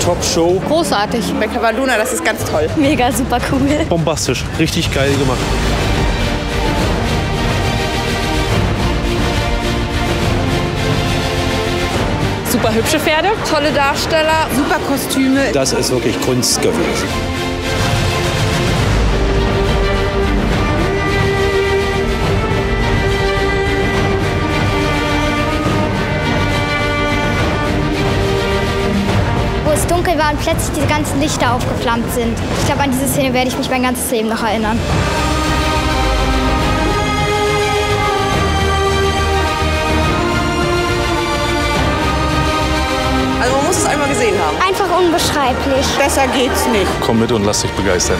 Top-Show. Großartig. Bei Cavaluna, das ist ganz toll. Mega super cool. Bombastisch. Richtig geil gemacht. Super hübsche Pferde. Tolle Darsteller, super Kostüme. Das ist wirklich Kunst gewesen. Dunkel war und plötzlich diese ganzen Lichter aufgeflammt sind. Ich glaube, an diese Szene werde ich mich mein ganzes Leben noch erinnern. Also man muss es einmal gesehen haben. Einfach unbeschreiblich. Besser geht's nicht. Komm mit und lass dich begeistern.